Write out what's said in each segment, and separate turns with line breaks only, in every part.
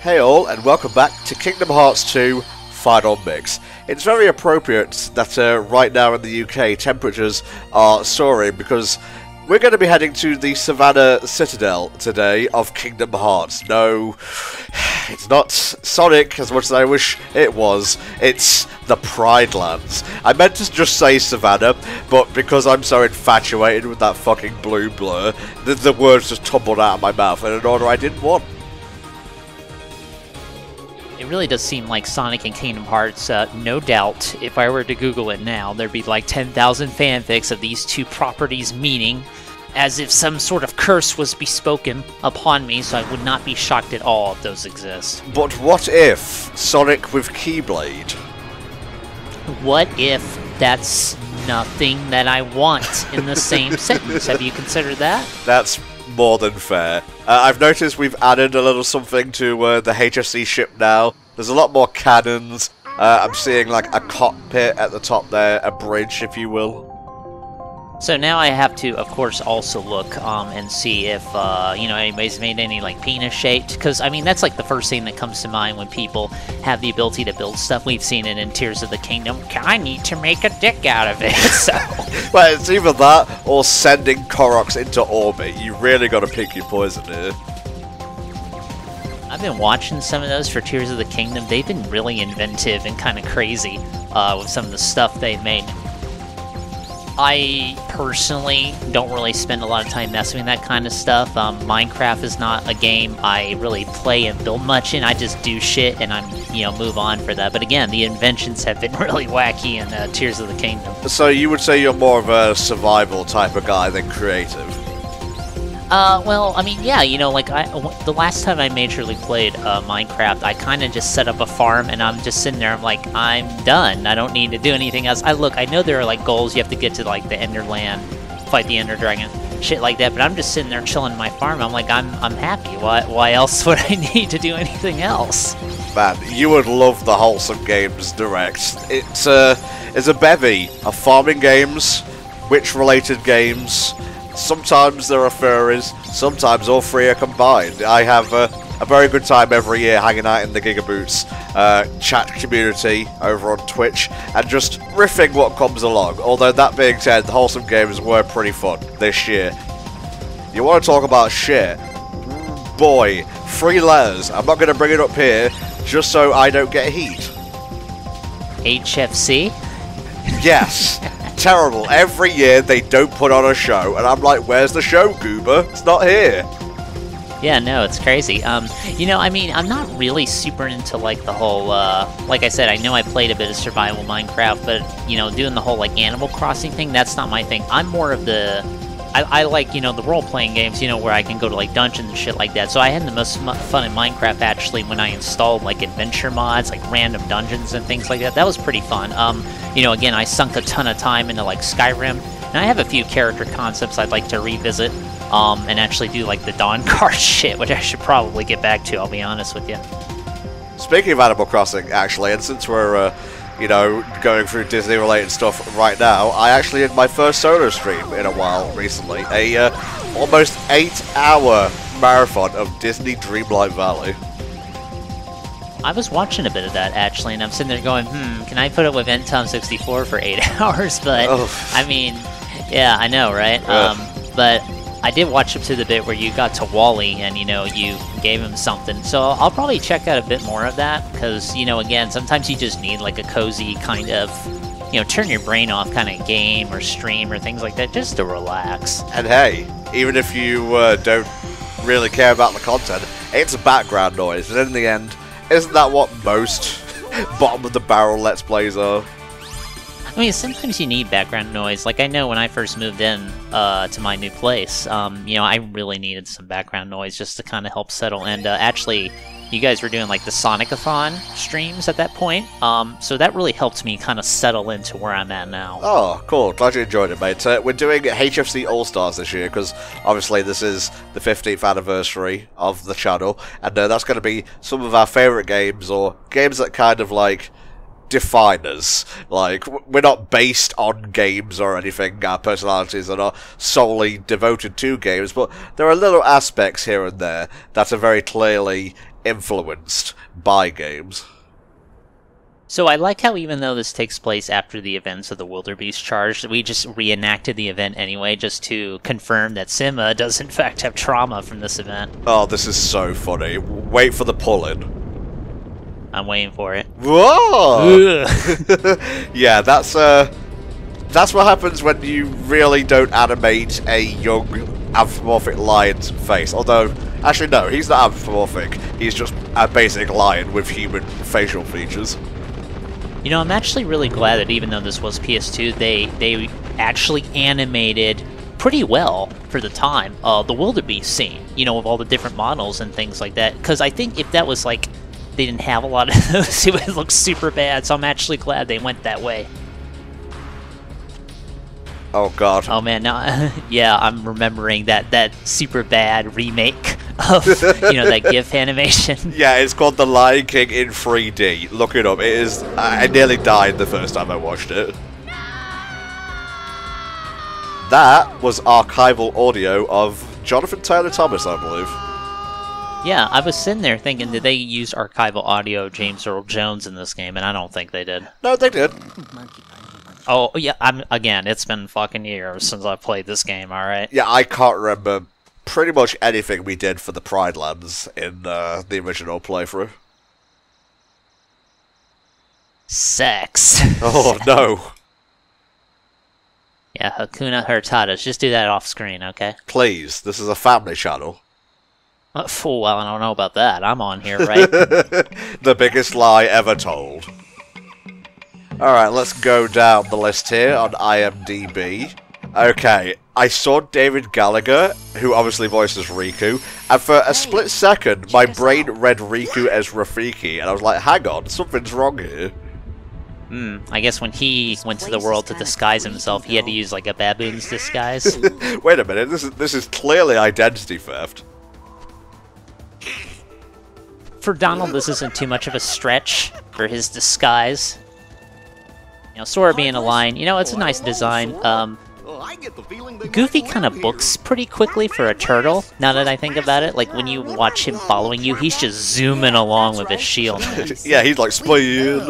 Hey all, and welcome back to Kingdom Hearts 2 Final Mix. It's very appropriate that uh, right now in the UK temperatures are soaring because we're going to be heading to the Savannah Citadel today of Kingdom Hearts. No, it's not Sonic as much as I wish it was. It's the Pride Lands. I meant to just say Savannah, but because I'm so infatuated with that fucking blue blur, the, the words just tumbled out of my mouth in an order I didn't want.
It really does seem like Sonic and Kingdom Hearts. Uh, no doubt, if I were to Google it now, there'd be like 10,000 fanfics of these two properties meaning, as if some sort of curse was bespoken upon me, so I would not be shocked at all if those exist.
But what if Sonic with Keyblade?
What if that's nothing that I want in the same sentence? Have you considered that?
That's more than fair. Uh, I've noticed we've added a little something to uh, the HFC ship now. There's a lot more cannons. Uh, I'm seeing like a cockpit at the top there, a bridge, if you will.
So now I have to, of course, also look um, and see if uh, you know anybody's made any like penis shaped. Because I mean, that's like the first thing that comes to mind when people have the ability to build stuff. We've seen it in Tears of the Kingdom. I need to make a dick out of it. So
Well, it's either that or sending Koroks into orbit. You really got to pick your poison here.
I've been watching some of those for Tears of the Kingdom. They've been really inventive and kind of crazy uh, with some of the stuff they've made. I personally don't really spend a lot of time messing with that kind of stuff. Um, Minecraft is not a game I really play and build much in. I just do shit and I'm, you know, move on for that. But again, the inventions have been really wacky in uh, Tears of the Kingdom.
So you would say you're more of a survival type of guy than creative?
Uh, well, I mean, yeah, you know, like I, the last time I majorly played uh, Minecraft, I kind of just set up a farm and I'm just sitting there. I'm like, I'm done. I don't need to do anything else. I look, I know there are like goals you have to get to like the Enderland, fight the Ender Dragon, shit like that. But I'm just sitting there chilling my farm. I'm like, I'm, I'm happy. Why, why else would I need to do anything else?
Man, you would love the Wholesome Games Direct. It's a, it's a bevy of farming games, witch-related games. Sometimes there are furries, sometimes all three are combined. I have a, a very good time every year hanging out in the Gigaboots uh, chat community over on Twitch and just riffing what comes along. Although that being said, the Wholesome Games were pretty fun this year. You want to talk about shit? Boy, three letters. I'm not going to bring it up here just so I don't get heat.
HFC?
Yes. Terrible. Every year they don't put on a show, and I'm like, where's the show, Goober? It's not here.
Yeah, no, it's crazy. Um, you know, I mean, I'm not really super into like the whole. Uh, like I said, I know I played a bit of survival Minecraft, but you know, doing the whole like Animal Crossing thing, that's not my thing. I'm more of the. I, I like you know the role playing games, you know, where I can go to like dungeons and shit like that. So I had the most fun in Minecraft actually when I installed like adventure mods, like random dungeons and things like that. That was pretty fun. Um, you know, again, I sunk a ton of time into like Skyrim, and I have a few character concepts I'd like to revisit um, and actually do like the Dawn card shit, which I should probably get back to. I'll be honest with you.
Speaking of Animal Crossing, actually, and since we're, uh, you know, going through Disney-related stuff right now, I actually did my first solo stream in a while recently. A uh, almost eight-hour marathon of Disney Dreamlight Valley.
I was watching a bit of that actually, and I'm sitting there going, "Hmm, can I put it with Tom 64 for eight hours?" But
Oh.
I mean, yeah, I know, right?
Yeah.
Um, but I did watch up to the bit where you got to WALL-E, and you know, you gave him something. So I'll probably check out a bit more of that because you know, again, sometimes you just need like a cozy kind of, you know, turn your brain off kind of game or stream or things like that, just to relax.
And hey, even if you uh, don't really care about the content, it's a background noise. And in the end, isn't that what most bottom of the barrel Let's Plays are?
I mean, sometimes you need background noise. Like I know when I first moved in uh, to my new place, um, you know, I really needed some background noise just to kind of help settle. And uh, actually, you guys were doing like the Sonicathon streams at that point, um, so that really helped me kind of settle into where I'm at now.
Oh, cool. Glad you enjoyed it, mate. Uh, we're doing HFC All Stars this year because obviously this is the 15th anniversary of the channel, and uh, that's going to be some of our favourite games or games that kind of like define us. Like, we're not based on games or anything. Our personalities are not solely devoted to games, but there are little aspects here and there that are very clearly influenced by games.
So I like how even though this takes place after the events of the Wildebeest Charge, we just reenacted the event anyway, just to confirm that Simba does in fact have trauma from this event.
Oh, this is so funny. Wait for the pull-in.
I'm waiting for it.
Whoa! Yeah, that's uh, that's what happens when you really don't animate a young anthropomorphic lion's face. Although, actually, no, he's not anthropomorphic. He's just a basic lion with human facial features.
You know, I'm actually really glad that even though this was PS2, they they actually animated pretty well for the time uh, the wildebeest scene. You know, of all the different models and things like that. Because I think if that was like they didn't have a lot of those, it would look super bad. So I'm actually glad they went that way.
Oh god.
Oh man, now yeah, I'm remembering that that super bad remake of you know that GIF animation.
Yeah, it's called The Lion King in 3D. Look it up. It is. I I nearly died the first time I watched it. That was archival audio of Jonathan Taylor Thomas, I believe.
Yeah, I was sitting there thinking, did they use archival audio James Earl Jones in this game? And I don't think they did.
No, they did.
Oh yeah, I'm again. It's been fucking years since I played this game. All right.
Yeah, I can't remember pretty much anything we did for the Pride Lands in uh, the original playthrough.
Sex.
Oh no!
yeah, Hakuna Hurtadas. Just do that off screen, okay?
Please, this is a family channel.
Fool, well, I don't know about that. I'm on here, right?
the biggest lie ever told. Alright, let's go down the list here on IMDb. Okay, I saw David Gallagher, who obviously voices Riku, and for a split second, my brain read Riku as Rafiki, and I was like, hang on, something's wrong here.
Hmm. I guess when he went to the world to disguise himself, he had to use like a baboon's disguise.
Wait a minute, this is this is clearly identity theft.
For Donald, this isn't too much of a stretch for his disguise. You know, Sora being a lion, you know, it's a nice design. Um, Goofy kind of books pretty quickly for a turtle, now that I think about it. Like, when you watch him following you, he's just zooming along with his shield.
yeah, he's like, speed.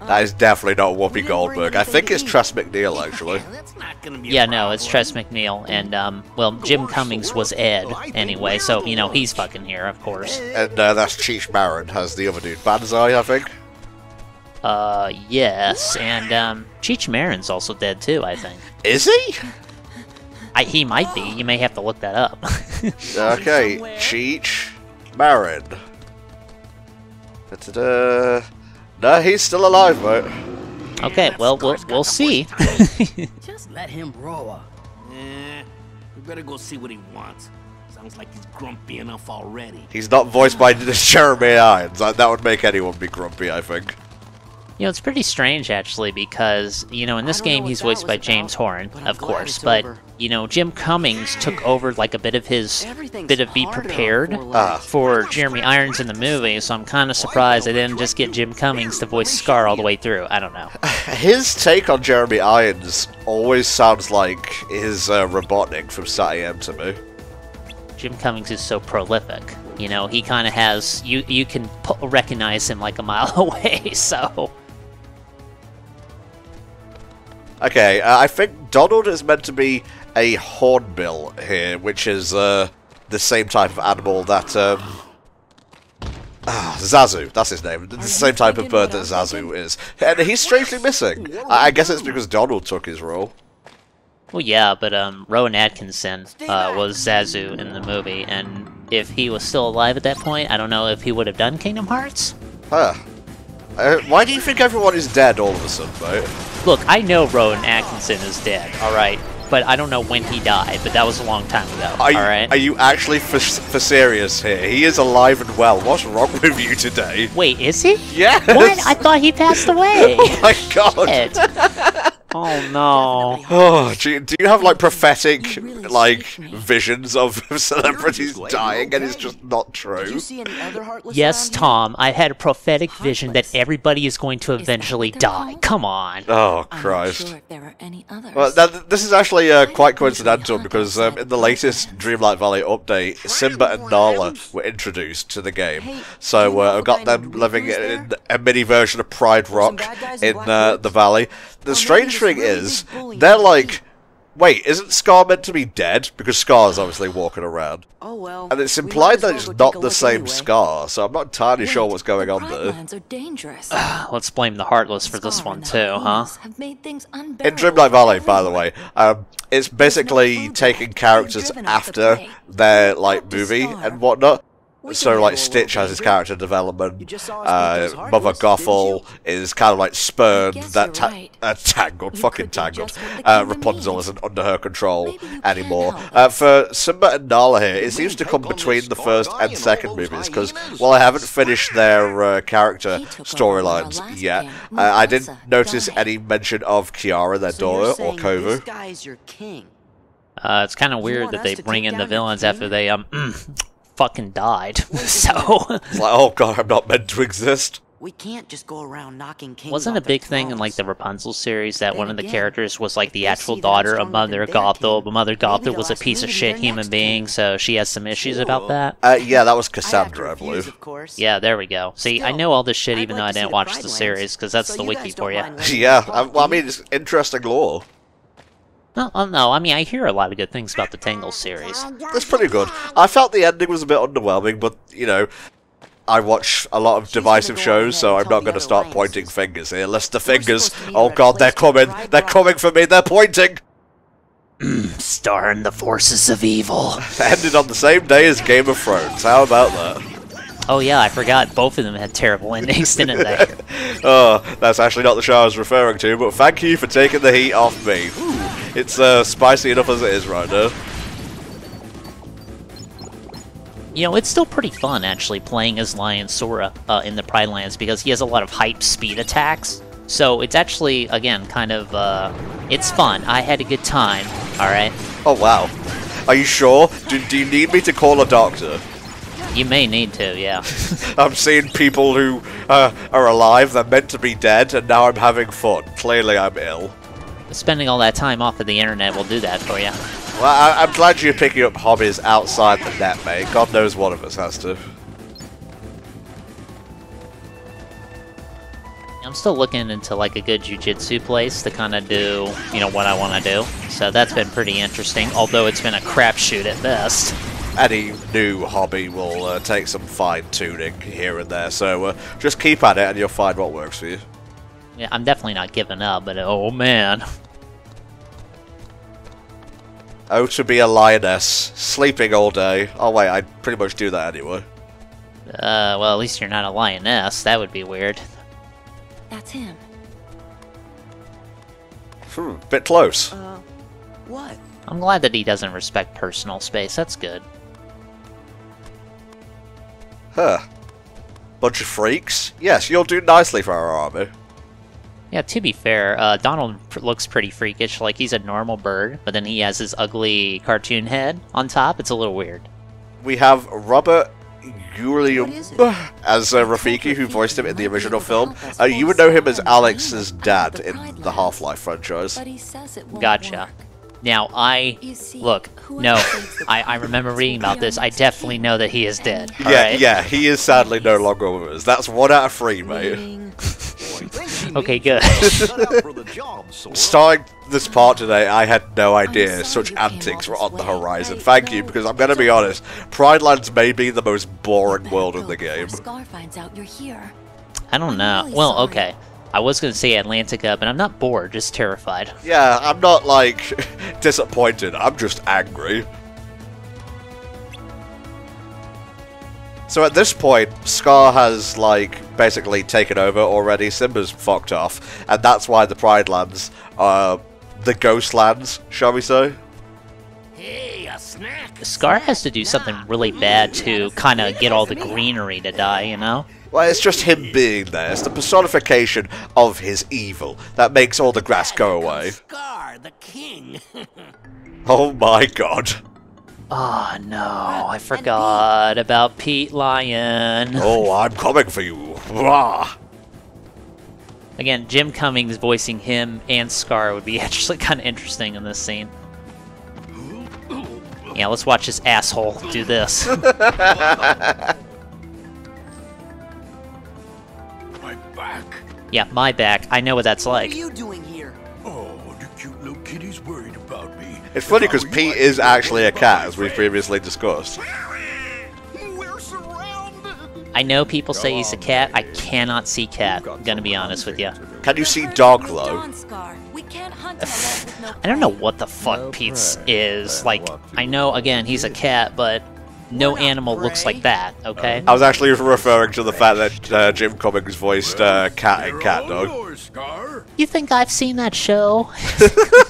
You to stick around for lunch.
That is definitely not Whoopi Goldberg. I think it's Tress MacNeille, actually.
That's not gonna be a
Yeah, no, it's Tress MacNeille, and, um, well, Jim Cummings was Ed, anyway, so, you know, he's fucking here, of course.
And uh, that's Cheech Marin has the other dude. Banzai, I think.
Uh, yes, and, um, Cheech Marin's also dead, too, I think.
Is he?
I, he might be, you may have to look that up.
Okay, Cheech Marin. Da-da-da. No, he's still alive, mate.
okay, well, we'll, we'll see.
Just let him roar.
Eh, we better go see what he wants. Sounds like he's grumpy enough already.
He's not voiced by Jeremy Irons. That that would make anyone be grumpy, I think.
You know, it's pretty strange actually because, you know, in this
I don't know
game he's voiced by James Horan,
but I'm
of course, but
over.
you know, Jim Cummings took over like a bit of his bit of be prepared
four
Ah.
for Jeremy Irons in the movie, so I'm kind of surprised they didn't just get Jim Cummings to voice Scar all the way through. I don't know.
His take on Jeremy Irons always sounds like his uh, Robotnik from SatAM to me.
Jim Cummings is so prolific. You know, he kind of has you you can pu- recognize him like a mile away. So
Okay, uh, I think Donald is meant to be a hornbill here, which is uh, the same type of animal that um, ah, Zazu. That's his name. The same type of bird that Zazu is, and he's strangely missing. I I guess it's because Donald took his role.
Well, yeah, but um, Rowan Atkinson uh, was Zazu in the movie, and if he was still alive at that point, I don't know if he would have done Kingdom Hearts.
Huh. Uh, why do you think everyone is dead all of a sudden, mate?
Look, I know Rowan Atkinson is dead, all right, but I don't know when he died. But that was a long time ago,
Are you,
all right.
are you actually for, for serious here? He is alive and well. What's wrong with you today?
Wait, is he?
Yes.
What? I thought he passed away.
Oh my god.
Shit. Oh no.
Oh, do you, do you have like prophetic
really
like visions of celebrities
You're
dying and it's just not
Did
true?
you see any other
Yes,
around?
Tom, I had a prophetic vision that everybody is going to eventually die.
called?
Come on.
Oh Christ.
sure there are any others.
Well, now, this is actually uh, quite coincidental because um, in the
the
latest Dreamlight Valley update, Simba and Nala were introduced to the game. So uh, I've got them living in a mini version of Pride Rock
in
in uh, the valley. The strange
this
thing
really
is,
is
they're like, wait, isn't Scar meant to be dead? Because Scar's obviously walking around.
Oh well.
And it's implied
as
that it's not the same
anyway.
Scar, so I'm not entirely sure what's going
the
on there.
Pride lands are dangerous.
Let's blame the Heartless for this one too, huh?
Have made things
In
unbearable
Dreamlight Valley, by the way, um, it's basically taking characters
We've driven off the
after their like movie and whatnot.
We
So like Stitch has his character development.
You just saw us beat those
Uh, Mother Gothel is kind of like spurned. That ta-
right.
uh, tangled,
You
fucking tangled.
just what the
Uh, Rapunzel
needs.
isn't under her control
Maybe you can't
anymore. Uh, for Simba and Nala here, it seems to come between the first and
and
second movies because
hyenas?
while I haven't finished their uh, character
He took over
storylines yet, uh, I didn't notice any mention of Kiara, their daughter, or Kovu.
This guy's your king.
Uh, it's kind of weird that they bring in the villains after they um fucking died. so
It's like, oh god, I'm not meant to exist.
We can't just go around knocking kings
wasn't a
off their
big thing in like the. Rapunzel series that
Then
one of the
again,
characters was like the actual
see that I'm
daughter of Mother Gothel, but Mother Gothel was a piece of shit human being,
king.
so she has some issues about that.
Uh, yeah, that was
I'd have
Cassandra, I
refuse,
believe.
Of course.
Yeah, there we go. See, I know all this shit
I'd
even
like
though I didn't
the
watch the
Lands,
series, because that's
so
the wiki for you.
Yeah, I, well, I mean, it's interesting lore.
No, oh, no, I mean, I hear a lot of good things about the Tangle series.
It's pretty good. I felt the ending was a bit underwhelming, but, you know, I watch a lot of
She's
divisive shows, so I'm not going to start
lionesses.
pointing fingers here. List oh, the
We're
fingers.
supposed to meet
Oh god, they're coming. They're coming for me. They're pointing.
Star in the forces of evil.
Ended on the same day as Game of Thrones. How about that?
Oh yeah, I forgot both of them had terrible endings, didn't they?
Oh, that's actually not the show I was referring to, but thank you for taking the heat off me. Ooh, it's uh, spicy enough as it is right now.
You know, it's still pretty fun actually playing as Lion Sora uh, in the Pride Lands because he has a lot of hype speed attacks. So it's actually, again, kind of, uh, it's fun. I had a good time, alright?
Oh wow. Are you sure? Do, do you need me to call a doctor?
You may need to, yeah.
I'm seeing people who uh, are alive, they're meant to be dead, and now I'm having fun. Clearly I'm ill.
Spending all that time off of the internet will do that for you.
Well, I, I'm glad you're picking up hobbies outside the net, mate. God knows one of us has to.
I'm still looking into like a good jujitsu place to kind of do, you know, what I want to do. So that's been pretty interesting, although it's been a crapshoot at best.
Any new hobby will uh, take some fine tuning here and there, so uh, just keep at it and you'll find what works for you.
Yeah, I'm definitely not giving up, but oh man.
Oh, to be a lioness, sleeping all day. Oh wait, I pretty much do that anyway.
Uh, well, at least you're not a lioness. That would be weird.
That's him.
Hmm, bit close.
Uh, what?
I'm glad that he doesn't respect personal space. That's good.
Huh. Bunch of freaks? Yes, you'll do nicely for our army.
Yeah, to be fair, uh, Donald pr- looks pretty freakish. Like he's a normal bird, but then he has his ugly cartoon head on top. It's a little weird.
We have Robert Guillaume
What is it?
as uh, Rafiki, who voiced him in the original film. Uh, you would know him as Alex's dad in the Half-Life franchise.
But he says it won't
Gotcha. Now, I look. No, I, I remember reading about this. I definitely know that he is dead.
Yeah,
alright?
yeah, he is sadly no longer with us. That's one out of three, mate.
Meaning-
Okay, good.
Cut out for the job, Sora.
Starting this part today, I had no idea such antics were on the horizon. Thank you, because I'm gonna be honest, Pride Lands may be the most boring world in the game.
Scar finds out you're here.
I don't know. well, okay. I was gonna say Atlantica, but I'm not bored, just terrified.
Yeah, I'm not like disappointed. I'm just angry. So at this point, Scar has like basically taken over already. Simba's fucked off, and that's why the Pride Lands are the Ghost Lands, shall we say?
Hey, a snack.
Scar has to do something really bad to kind of get all the greenery to die, you know?
Well, it's just him being there. It's the personification of his evil that makes all the grass go away.
Scar, the king.
Oh my god.
Oh no, I forgot about Pete Lion.
Oh, I'm coming for you. Rah.
Again, Jim Cummings voicing him and Scar would be actually kind of interesting in this scene. Yeah, let's watch this asshole do this.
My back.
yeah, my back. I know what that's
What are
like.
you doing
It's funny because Pete is actually a cat, as we
friend.
previously discussed.
I know people say he's a cat. I cannot see cat. I'm gonna be honest with you.
Can you see dog though?
Dawn Scar. We can't hunt him alone with no
I don't know what the fuck
No
Pete's is. Like, I know, again, he's a cat, but no animal looks like that, okay?
I was actually referring to the fact that uh, Jim Cummings voiced uh, Cat and Cat Dog.
all yours, Scar.
You think I've seen that show?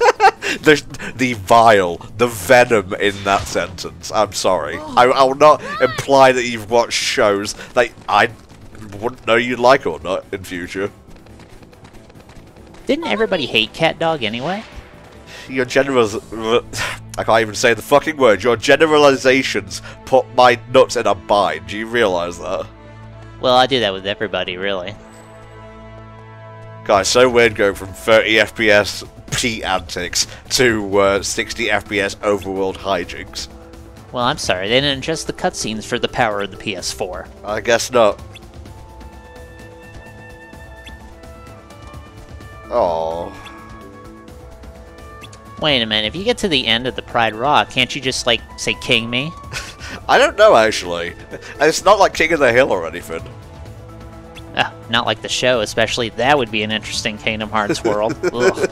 The, the vile, the venom in that sentence. I'm sorry. Oh, I, I will not imply that you've watched shows that I wouldn't know you'd like or not in future.
Didn't everybody hate Cat Dog anyway?
Your general... I can't even say the fucking word. Your generalizations put my nuts in a bind. Do you realise that?
Well, I do that with everybody, really.
Guys, so weird going from 30 FPS Pete antics to uh, 60 FPS overworld hijinks.
Well, I'm sorry, they didn't adjust the cutscenes for the power of the PS4.
I guess not. Oh,
Wait a minute, if you get to the end of the Pride Rock, can't you just, like, say King me?
I don't know actually. It's not like King of the Hill or anything.
Ah, not like the show, especially. That would be an interesting Kingdom Hearts world.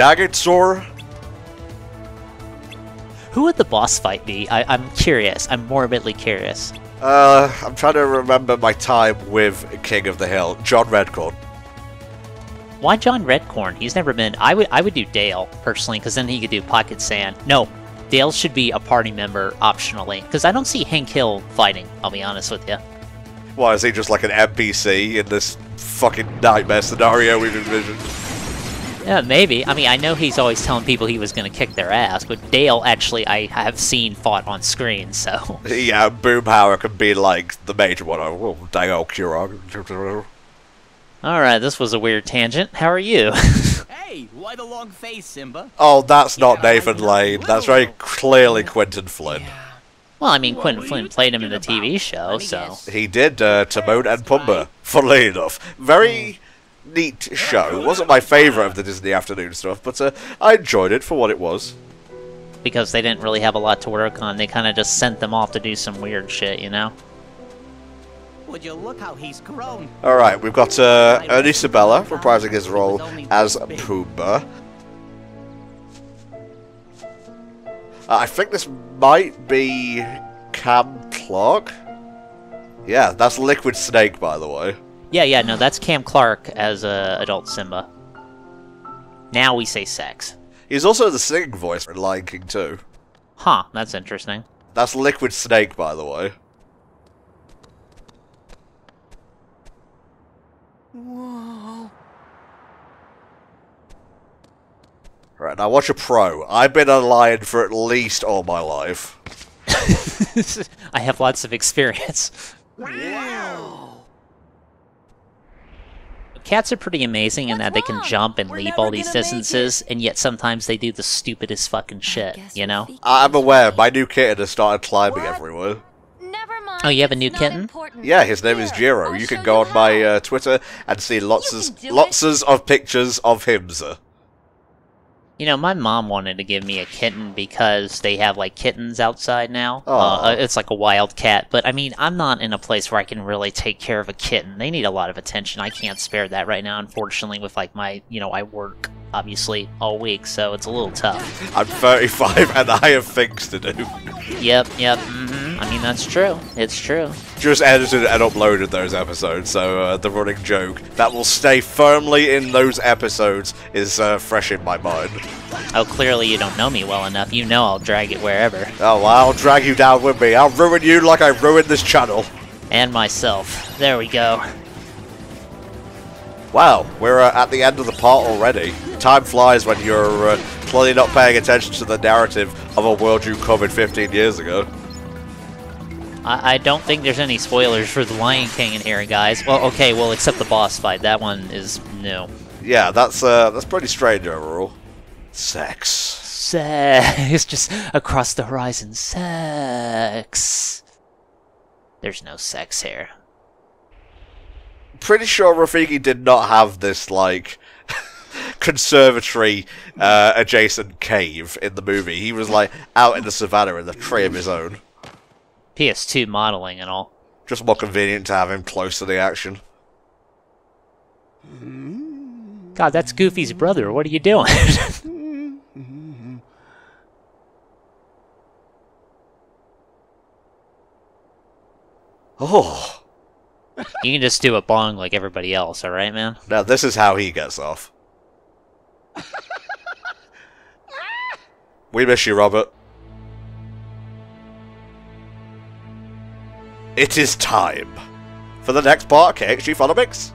Ugh.
Daggetsor?
Who would the boss fight be? I- I'm curious. I'm morbidly curious.
Uh, I'm trying to remember my time with King of the Hill. John Redcorn.
Why John Redcorn? He's never been. I would I would do Dale personally, because then he could do Pocket Sand. No, Dale should be a party member optionally, because I don't see Hank Hill fighting. I'll be honest with you.
Why is he just like an NPC in this fucking nightmare scenario we've envisioned?
Yeah, maybe. I mean, I know he's always telling people he was going to kick their ass, but Dale actually I have seen fought on screen, so
Yeah, Boomhauer can be like the major one. Oh, dang old Kurog.
all right. This was a weird tangent. How are you?
Hey, why the long face, Simba?
Oh, that's not
Yeah,
Nathan
know.
Lane. That's very clearly Quinton Flynn.
well, I mean, Quinton Flynn played him in the TV show, so
He did uh, Timon and Pumbaa, funnily enough. Very neat show. Wasn't my favourite of the Disney afternoon stuff, but uh, I enjoyed it for what it was.
because they didn't really have a lot to work on, they kind of just sent them off to do some weird shit, you know.
Would you look how he's grown?
Alright, we've got uh, Ernie Sabella reprising his role as Pumbaa. Uh, I think this might be Cam Clarke. Yeah, that's Liquid Snake, by the way.
Yeah, yeah, no, that's Cam Clarke as uh, adult Simba. Now we say sex.
He's also the singing voice in Lion King 2.
Huh, that's interesting.
That's Liquid Snake, by the way.
Whoa.
Right, now watch a pro. I've been a lion for at least all my life.
I have lots of experience. Cats are pretty amazing in
What's
that they can
wrong?
jump and
We're
leap all these
gonna make it.
distances, and yet sometimes they do the stupidest fucking shit, you know?
I'm aware, my new kitten has started climbing
What?
everywhere.
Never.
Oh, you have a new
not
kitten?
Yeah, his name is
Here,
Jiro. You can go on my uh, Twitter and see lots of lots
it.
of pictures of him, sir.
You know, my mom wanted to give me a kitten because they have like kittens outside now. Uh, it's like a wild cat, but I mean, I'm not in a place where I can really take care of a kitten. They need a lot of attention. I can't spare that right now, unfortunately. With like my, you know, I work obviously all week, so it's a little tough.
I'm 35 and I have things to do.
Yep, yep. hmm I mean, that's true. It's true.
Just edited and uploaded those episodes, so uh, the running joke that will stay firmly in those episodes is uh, fresh in my mind.
Oh, clearly you don't know me well enough. You know I'll drag it wherever.
Oh, I'll drag you down with me. I'll ruin you like I ruined this channel.
And myself. There we go.
Wow, we're uh, at the end of the part already. Time flies when you're uh, clearly not paying attention to the narrative of a world you covered 15 years ago.
I, I don't think there's any spoilers for The Lion King in here, guys. Well, okay, well, except the boss fight. That one is new.
Yeah, that's uh, that's pretty strange overall. Sex.
Sex. Just across the horizon. Sex. There's no sex here.
Pretty sure Rafiki did not have this like conservatory uh, adjacent cave in the movie. He was like out in the savannah in the tree of his own.
PS2 modeling and all.
Just more convenient to have him close to the action.
God, that's Goofy's brother. What are you doing?
Oh,
you can just do a bong like everybody else, alright, man?
now this is how he gets off. we miss you, Robert. It is time for the next part KXG Phonomics.